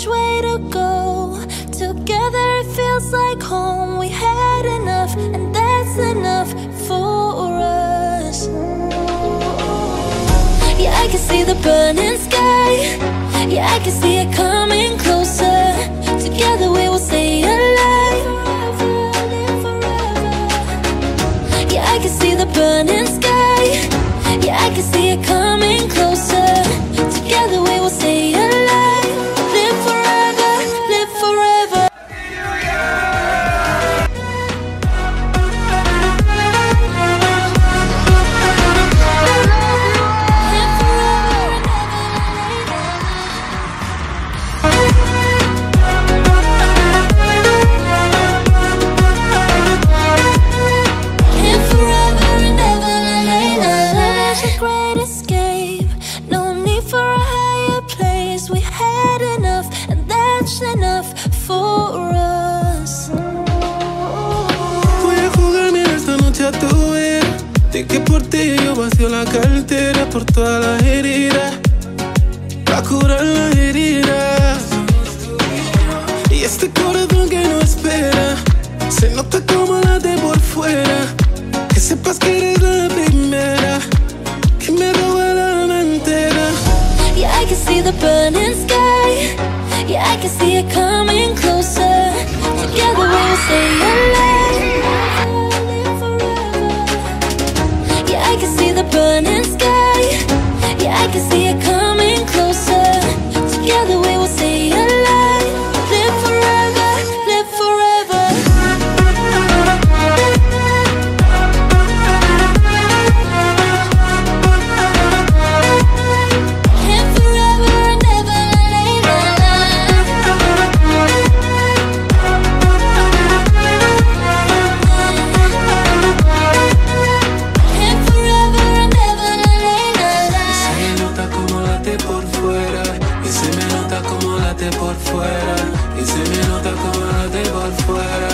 which way to go. Together it feels like home. We had enough, and that's enough for us. Yeah, I can see the burning sky. Yeah, I can see it coming closer. Together we will stay alive. Yeah, I can see the burning sky. Yeah, I can see it coming for us. Voy a jugarme esta noche a tu vera. De que por ti yo vacío la cartera por todas las heridas. Pa' curar las heridas. Y este corazón que no espera. Se nota como late por fuera. Que sepas que eres la primera. Que me roba la alma entera. Yeah, I can see the burning sky. say afuera